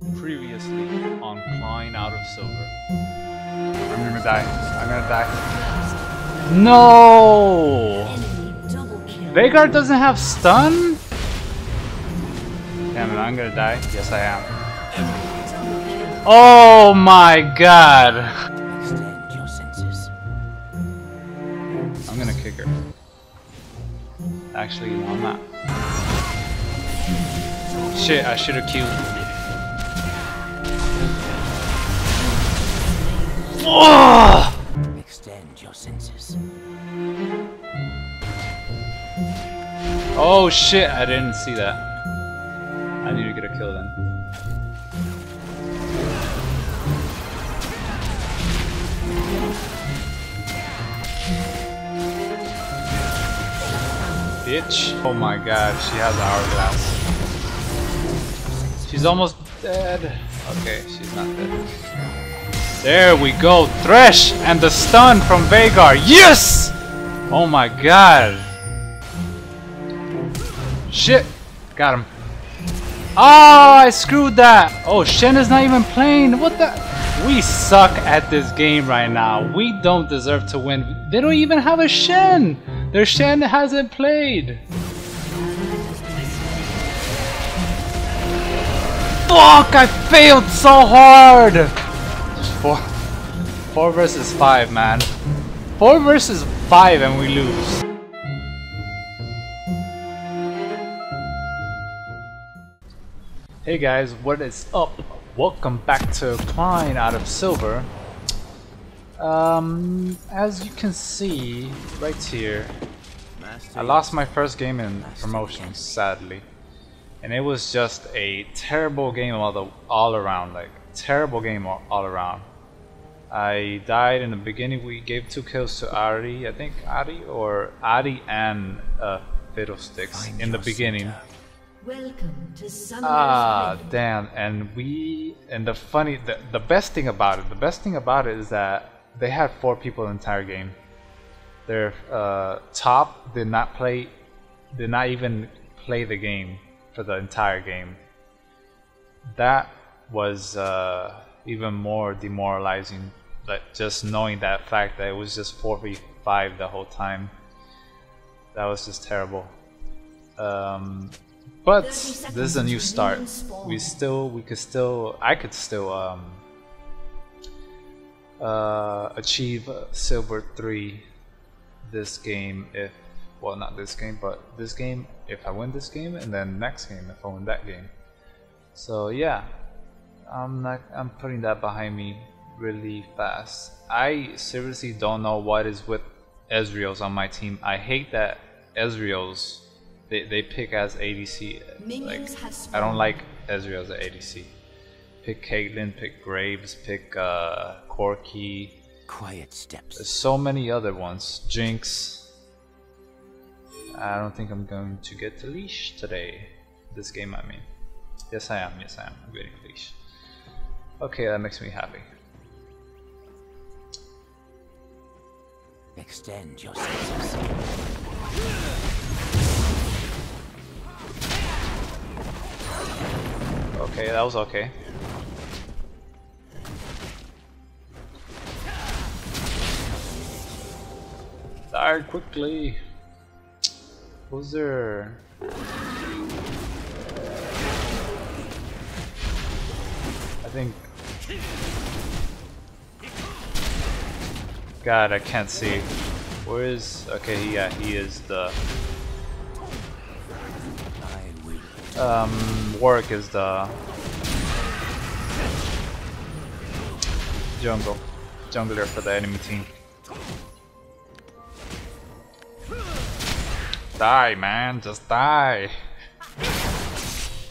Previously on Clawing Out of Silver. I'm gonna die. I'm gonna die. No! Enemy double kill. Veigar doesn't have stun? Damn it, I'm gonna die. Yes, I am. Oh my god! Extend your senses. I'm gonna kick her. Actually, no, I'm not. Shit, I should have killed. Oh! Extend your senses. oh shit, I didn't see that. I need to get a kill then. Bitch. Oh my god, she has hourglass. She's almost dead. Okay, she's not dead. There we go, Thresh and the stun from Veigar. Yes! Oh my god. Shit! Got him. Oh, I screwed that! Oh, Shen is not even playing. What the? We suck at this game right now. We don't deserve to win. They don't even have a Shen! Their Shen hasn't played. Fuck! I failed so hard! Four, four versus five, man. Four versus five and we lose. Hey guys, what is up? Welcome back to Clawing out of Silver. Um, as you can see right here, I lost my first game in promotion, sadly, and it was just a terrible game all the all around, like terrible game all, all around. I died in the beginning. We gave two kills to Ahri, I think Ahri or Ahri and uh, Fiddlesticks Find in the beginning. Welcome to Summoner's Ah, Rift. damn! And we and the funny, the, the best thing about it, the best thing about it is that they had four people the entire game. Their uh, top did not play, did not even play the game for the entire game. That was uh, even more demoralizing. Like just knowing that fact that it was just four v five the whole time. That was just terrible. Um, but this is a new start. We still, we could still, I could still um, uh, achieve silver three this game if, well, not this game, but this game if I win this game, and then next game if I win that game. So yeah, I'm not, I'm putting that behind me really fast. I seriously don't know what is with Ezreal's on my team. I hate that Ezreal's they, they pick as ADC. Like Minions have I don't like Ezreal as an ADC. Pick Caitlyn, pick Graves, pick uh, Corki. Quiet steps. There's so many other ones. Jinx. I don't think I'm going to get to leash today. This game, I mean. Yes, I am. Yes, I am. I'm getting leash. Okay, that makes me happy. Extend your senses. Okay, that was okay. Die quickly. Who's there? I think. God, I can't see. Where is? Okay, yeah, he is the. Um, Warwick is the jungle jungler for the enemy team. Die, man, just die.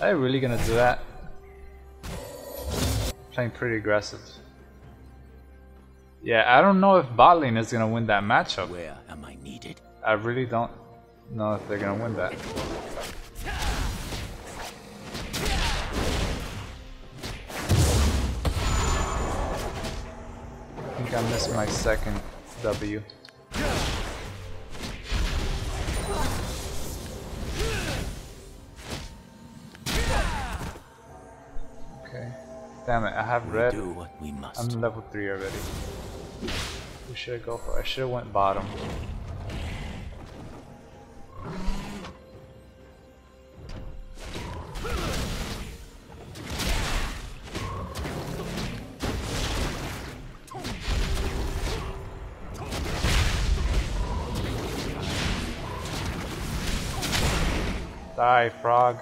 Are you really gonna do that? Playing pretty aggressive. Yeah, I don't know if bot lane is gonna win that matchup. Where am I needed? I really don't know if they're gonna win that. I think I missed my second W. Damn it, I have We red. do what we must. I'm level 3 already. Who should I go for? I should have went bottom. Die, frog.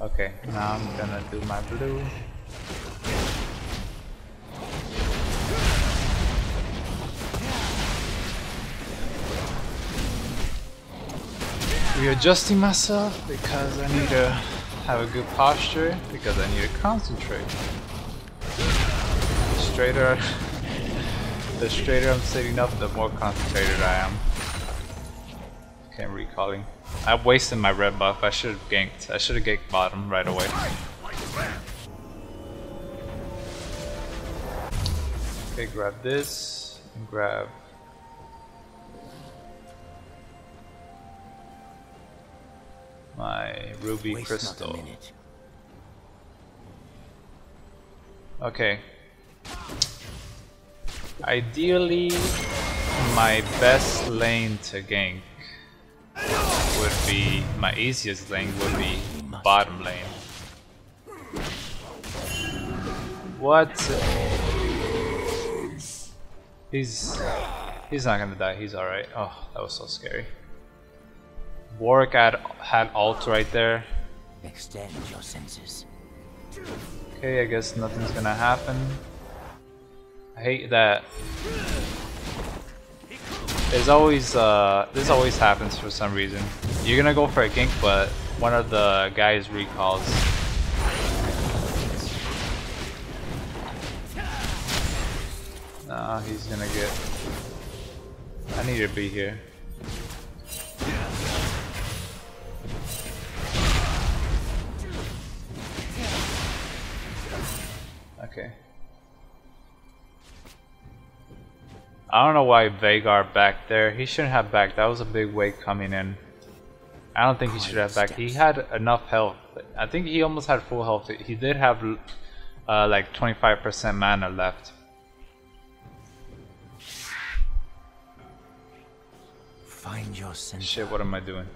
Okay, now I'm gonna do my blue. Readjusting myself because I need to have a good posture because I need to concentrate. The straighter, the straighter I'm sitting up, the more concentrated I am. Okay, I'm recalling. I wasted my red buff. I should have ganked. I should have ganked bottom right away. Okay, grab this. And grab. My ruby Waste crystal. Okay. Ideally, my best lane to gank would be my easiest lane would be bottom lane. What? He's he's not gonna die. He's all right. Oh, that was so scary. Warwick had had ult right there. Extend your senses. Okay, I guess nothing's gonna happen. I hate that. There's always uh, this always happens for some reason. You're gonna go for a gank, but one of the guys recalls. Nah, he's gonna get. I need to be here. Okay. I don't know why Veigar back there. He shouldn't have back. That was a big wave coming in. I don't think he should have back. He had enough health. I think he almost had full health. He did have uh, like 25% mana left. Find your sense. Shit, what am I doing?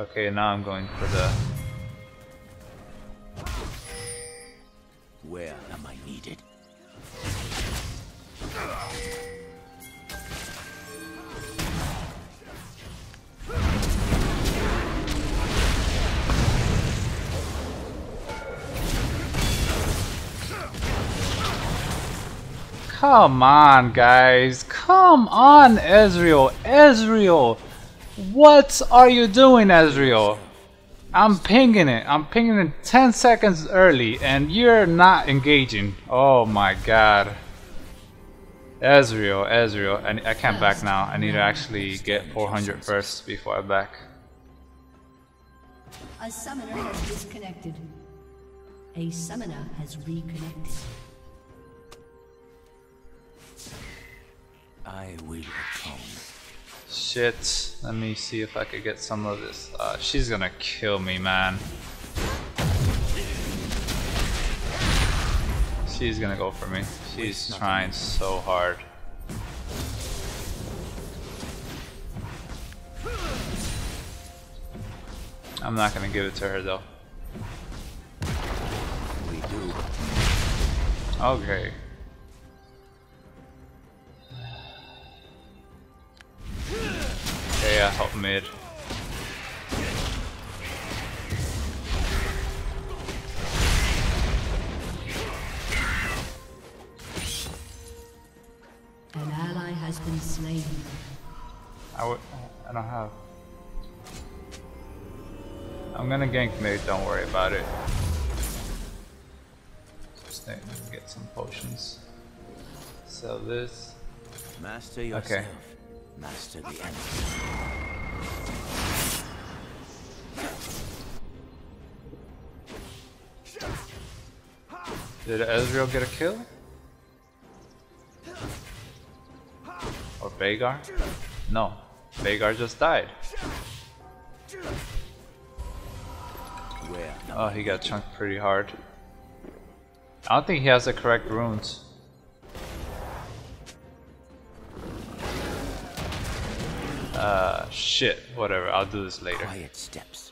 Okay, now I'm going for the Where am I needed? Come on, guys. Come on, Ezreal. Ezreal. What are you doing, Ezreal? I'm pinging it. I'm pinging it 10 seconds early, and you're not engaging. Oh my god. Ezreal, Ezreal. I, I can't back now. I need to actually get 400 first before I back. A summoner has disconnected. A summoner has reconnected. I will atone. Shit. Let me see if I could get some of this. Uh, she's gonna kill me, man. She's gonna go for me. She's trying so hard. I'm not gonna give it to her though. We do. Okay. Okay, I help mid. An ally has been slain. I would. I don't have. I'm gonna gank mid. Don't worry about it. Just need to get some potions. Sell this. Master yourself. Master the enemy. Did Ezreal get a kill? Or Veigar? No. Veigar just died. Oh, he got chunked pretty hard. I don't think he has the correct runes. Uh, shit. Whatever, I'll do this later. Quiet steps.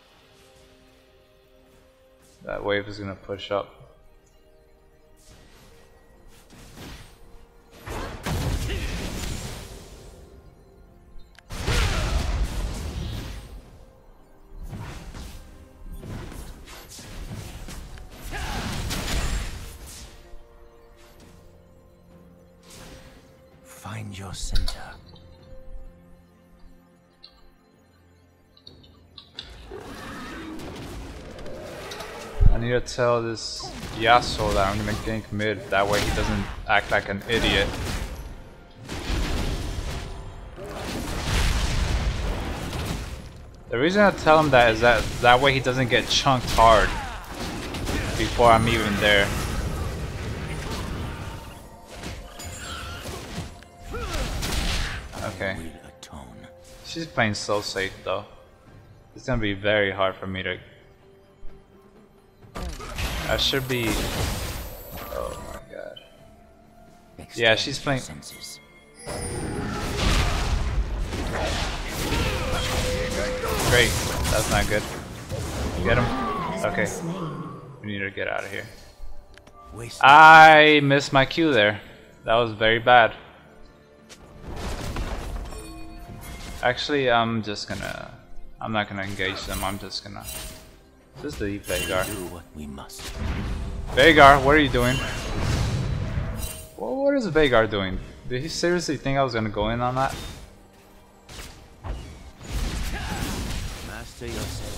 That wave is gonna push up. I need to tell this Yasuo that I'm gonna gank mid, that way he doesn't act like an idiot. The reason I tell him that is that that way he doesn't get chunked hard before I'm even there. Okay, she's playing so safe though. It's gonna be very hard for me to. I should be. Oh my god. Yeah, she's playing- Great, that's not good. Get him. Okay. We need to get out of here. I missed my cue there. That was very bad. Actually, I'm just gonna. I'm not gonna engage them. I'm just gonna. Just delete Veigar. do what we must. Veigar, what are you doing? Well, what is Veigar doing? Did he seriously think I was gonna go in on that? Master yourself.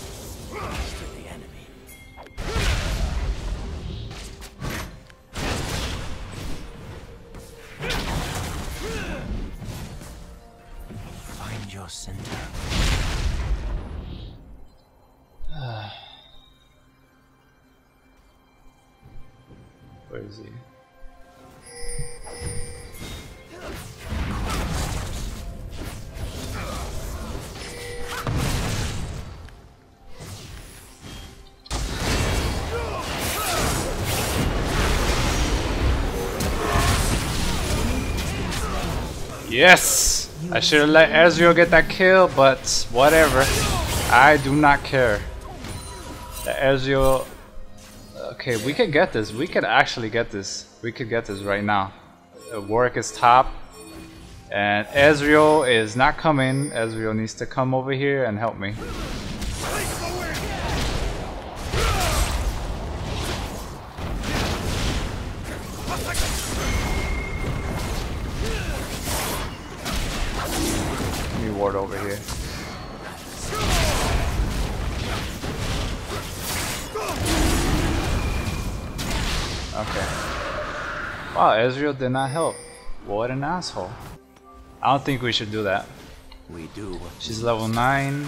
He? Yes! I should have let Ezreal get that kill, but whatever. I do not care. The Ezreal Okay, we could get this. We could actually get this. We could get this right now. Warwick is top. And Ezreal is not coming. Ezreal needs to come over here and help me. Let me ward over here. Wow, Ezreal did not help. What an asshole. I don't think we should do that. We do She's level 9.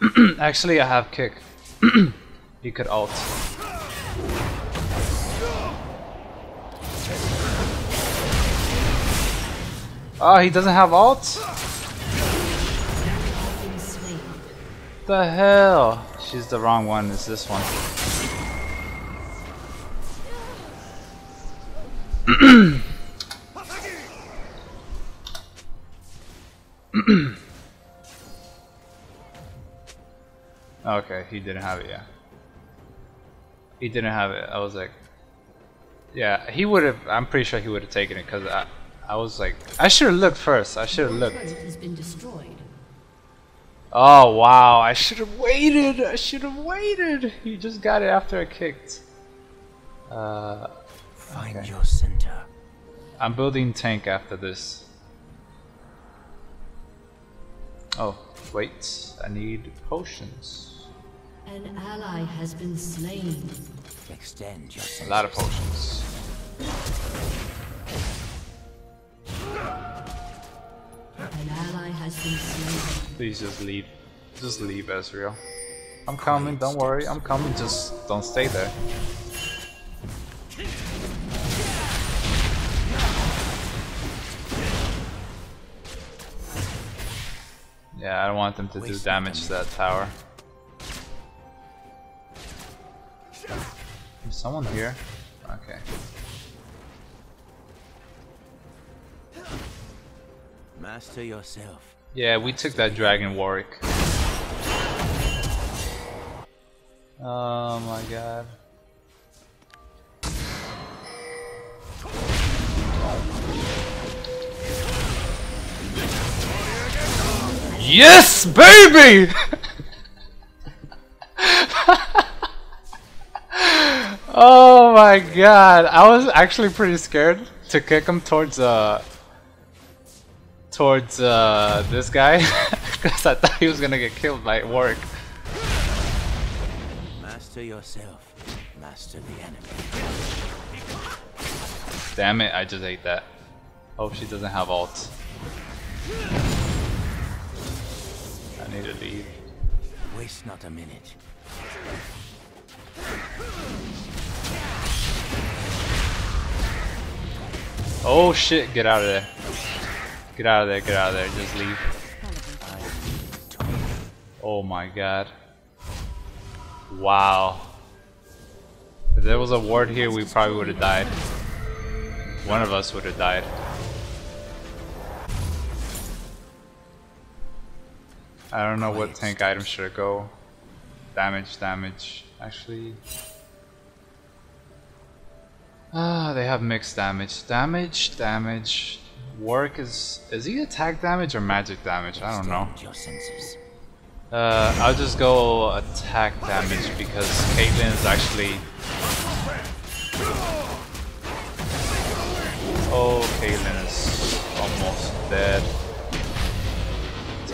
Actually, I have kick. he could ult. Oh, he doesn't have slain. The hell? She's the wrong one, it's this one. okay, he didn't have it, yeah. He didn't have it. I was like, yeah, he would have. I'm pretty sure he would have taken it because I, I was like, I should have looked first. I should have looked. has been destroyed. Oh wow, I should have waited. I should have waited. He just got it after I kicked. Uh, Find Okay. your center. I'm building tank after this. Oh, wait. I need potions. An ally has been slain. Extend your A lot of potions. An ally has been slain. Please just leave. Just leave, Ezreal. I'm coming, don't worry. I'm coming, just don't stay there. Yeah, I don't want them to do damage to that tower. Is someone here? Okay. Master yourself. Yeah, we took that dragon Warwick. Oh my god. Yes, baby! oh my god, I was actually pretty scared to kick him towards uh towards uh this guy because I thought he was gonna get killed by Warwick. Master yourself. Master the enemy. Damn it, I just ate that. Hope she doesn't have ult. Need to leave. Waste not a minute. Oh shit, get out of there. Get out of there, get out of there, just leave. Oh my god. Wow. If there was a ward here, we probably would have died. One of us would have died. I don't know what tank item should I go. Damage, damage. Actually. Ah, they have mixed damage. Damage, damage. Work is is he attack damage or magic damage? I don't know. Stand Your senses. Uh, I'll just go attack damage because Caitlyn is actually. Oh, Caitlyn is almost dead.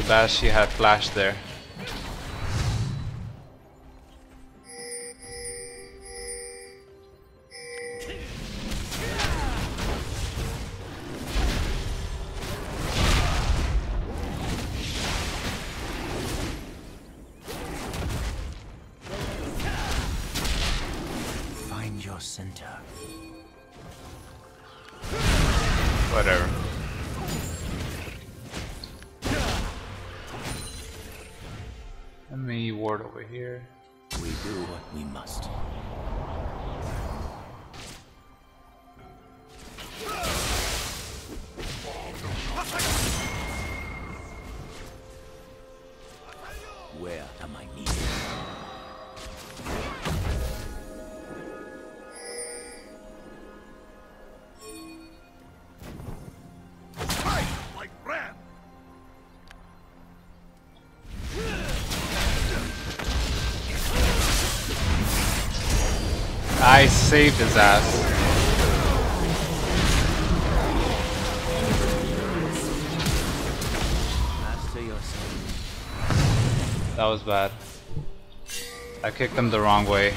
Bad she had flash there. Find your center. Whatever. I saved his ass. That was bad. I kicked him the wrong way.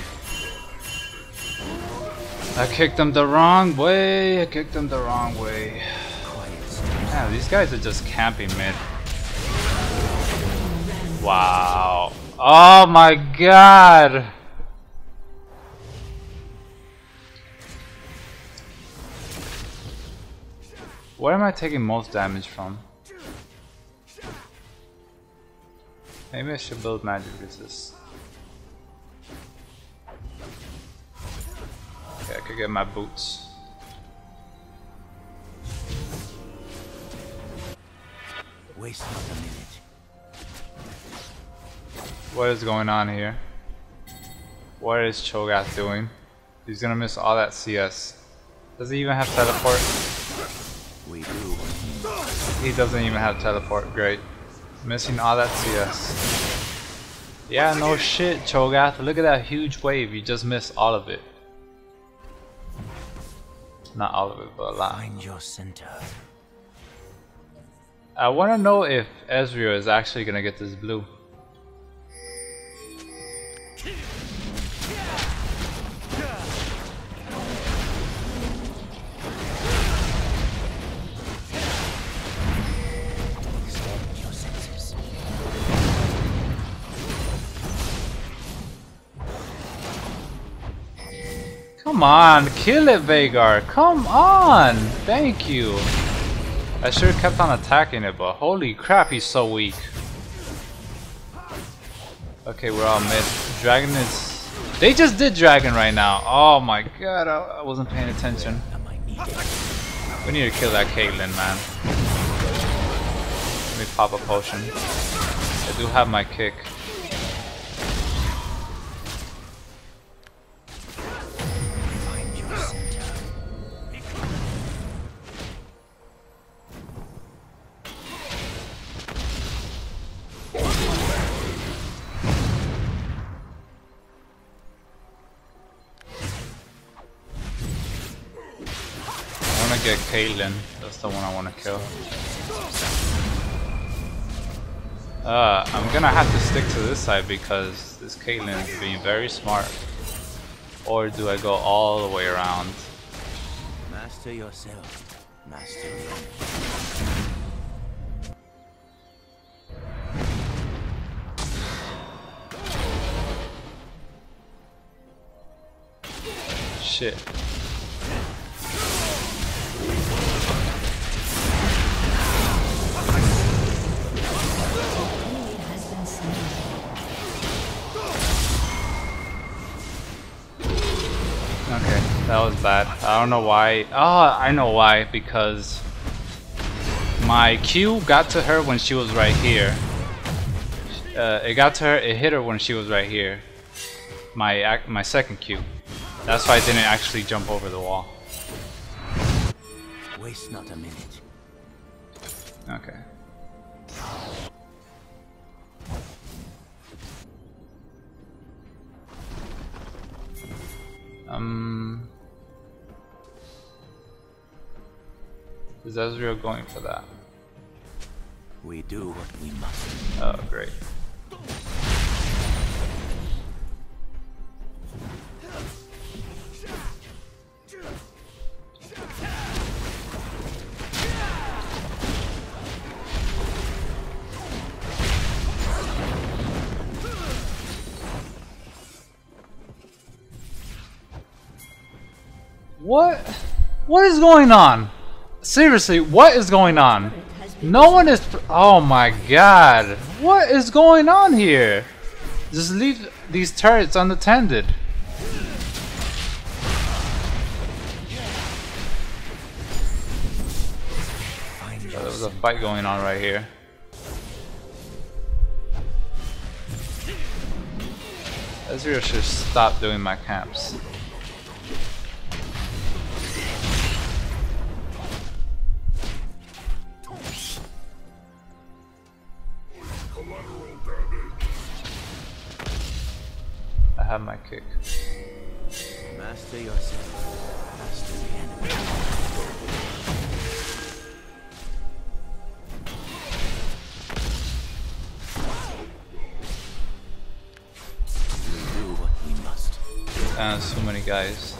I kicked him the wrong way. I kicked him the wrong way. Man, these guys are just camping mid. Wow. Oh my god. Where am I taking most damage from? Maybe I should build magic resist. Okay, I could get my boots. Waste not a minute. What is going on here? What is Cho'Gath doing? He's gonna miss all that CS. Does he even have teleport? We do what we must. He doesn't even have teleport. Great. Missing all that CS. Yeah, no shit, Cho'Gath. Look at that huge wave. You just missed all of it. Not all of it, but a lot. Find your center. I want to know if Ezreal is actually gonna get this blue. Come on, kill it, Veigar. Come on. Thank you. I have kept on attacking it, but holy crap, he's so weak. Okay, we're all mid. Dragon is They just did dragon right now. Oh my god, I, wasn't paying attention. We need to kill that Caitlyn, man. Let me pop a potion. I do have my kick. Caitlyn. That's the one I wanna kill. Uh, I'm gonna have to stick to this side because this Caitlyn is being very smart. Or do I go all the way around? Master yourself. Master. Shit. That. I don't know why. Oh, I know why. Because my Q got to her when she was right here. Uh, it got to her. It hit her when she was right here. My my second Q. That's why I didn't actually jump over the wall. Waste not a minute. Okay. Um. Is Ezreal going for that? We do what we must. Oh, great. What? What is going on? Seriously, what is going on? No one is. Oh my god. What is going on here? Just leave these turrets unattended. Oh, your there was a fight going on right here. Ezreal should stop doing my camps. Have my kick. Master yourself. Master the enemy. We do what. And too many guys.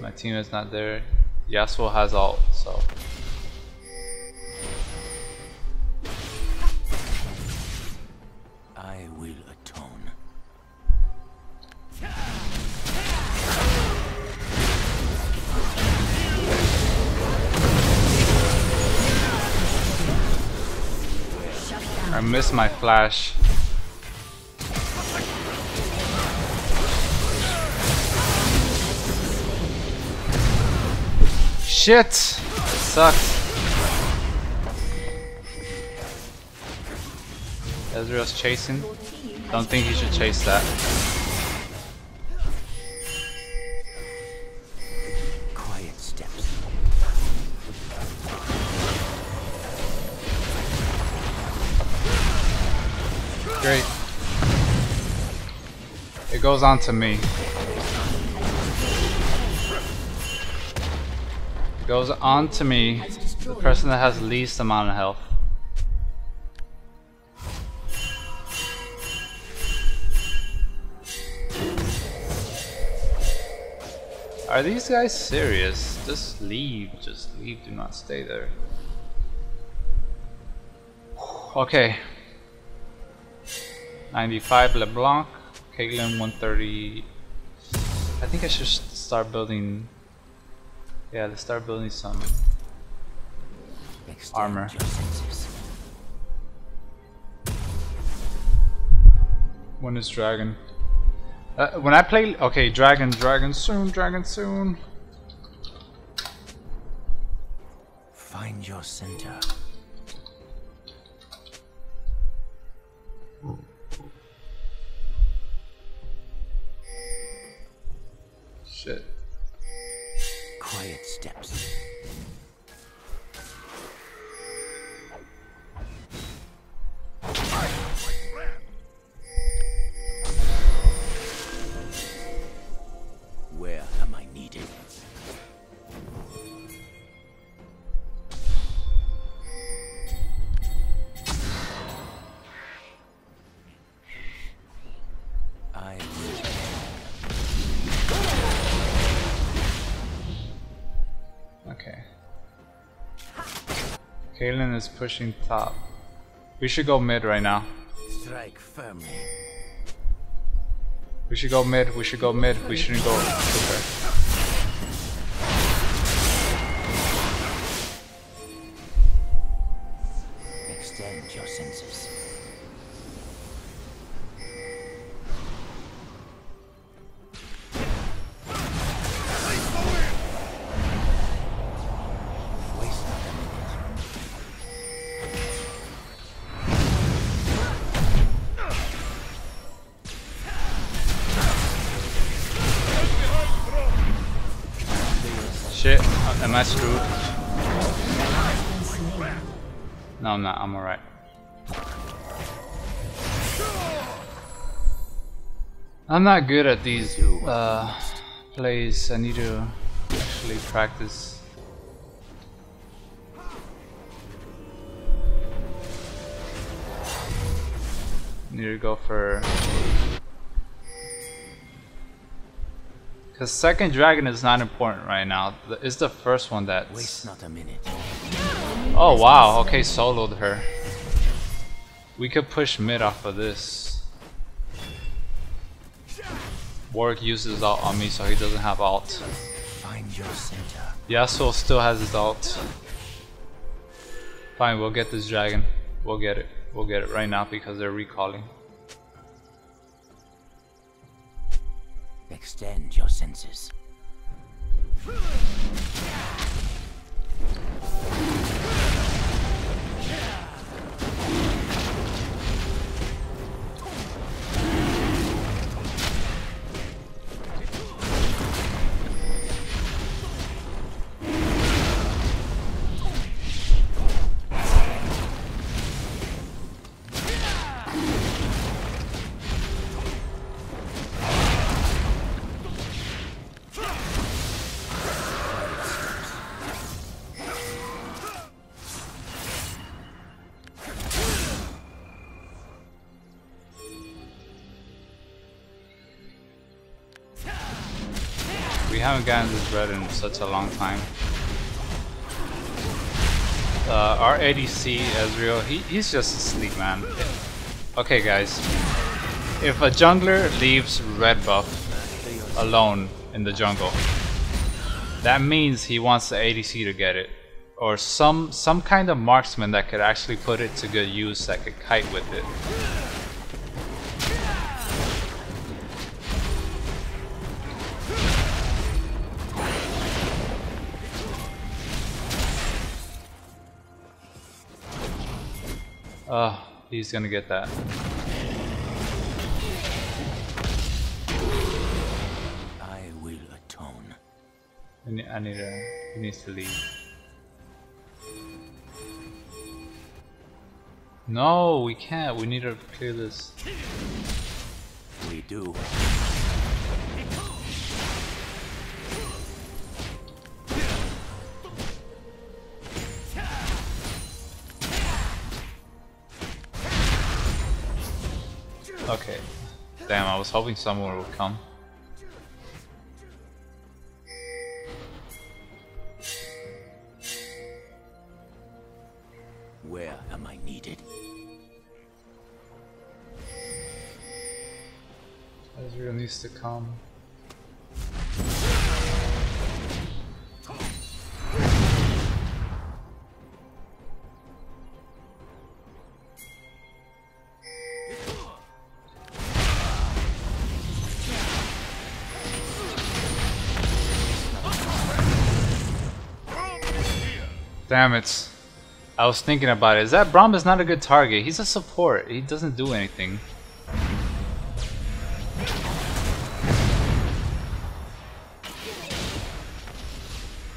My team is not there. Yasuo has ult, so. Missed my flash. Shit! Sucks. Ezreal's chasing. Don't think he should chase that. Great. It goes on to me. It goes on to me, the person that has least amount of health. Are these guys serious? Just leave, just leave, do not stay there. Okay. 95 LeBlanc, Caitlyn 130. I think I should start building. Yeah, let's start building some. Armor. When is Dragon? Uh, when I play, okay, dragon, dragon soon, dragon soon. Find your center. Is pushing top. We should go mid right now. strike firmly. We should go mid. We should go mid. We shouldn't go super. Extend your senses. Am I screwed? No, I'm not. I'm alright. I'm not good at these uh, plays. I need to actually practice. Need to go for. Cause second dragon is not important right now. It's the first one that. Waste not a minute. Oh wow. Okay, soloed her. We could push mid off of this. Warwick uses ult on me, so he doesn't have alt. Find your center. Yasuo still has his alt. Fine, we'll get this dragon. We'll get it. We'll get it right now because they're recalling. Extend your senses. Haven't gotten this red in such a long time. Uh, our ADC, Ezreal, he, he's just asleep, man. Okay, guys. If a jungler leaves red buff alone in the jungle, that means he wants the ADC to get it. Or some some kind of marksman that could actually put it to good use that could kite with it. He's gonna get that. I will atone. I need, I need to, he needs to leave. No, we can't. We need to clear this. We do. Was hoping someone would come. Where am I needed? Ezreal needs to come. Damn it. I was thinking about it. Is that Braum is not a good target. He's a support. He doesn't do anything.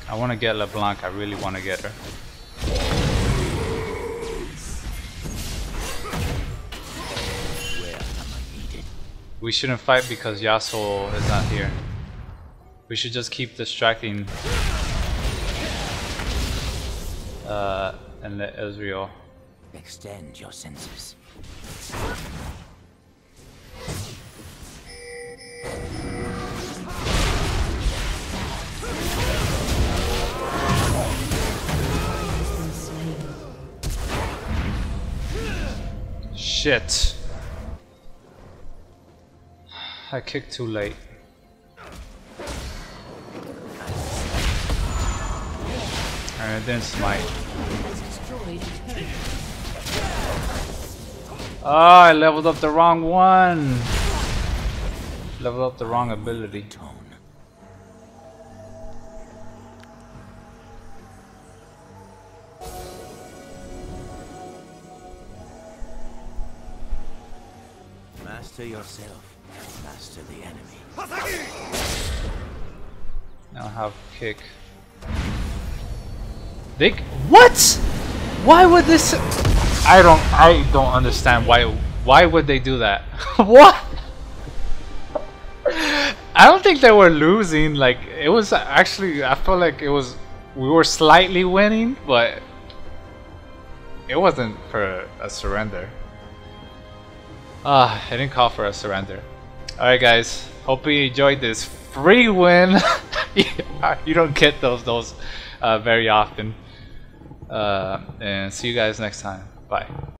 I want to get LeBlanc. I really want to get her. We shouldn't fight because Yasuo is not here. We should just keep distracting uh, and let Ezreal. Extend your senses. Shit. I kicked too late. Alright, then smite. Oh, I leveled up the wrong one. Leveled up the wrong ability. Tone. Master yourself. Master the enemy. Now have kick. They what? Why would this? I don't. I don't understand why. Why would they do that? what? I don't think they were losing. Like it was actually. I felt like it was. We were slightly winning, but it wasn't for a surrender. Ah, I didn't call for a surrender. Alright guys, hope you enjoyed this free win. you don't get those those uh, very often. Uh, and see you guys next time. Bye.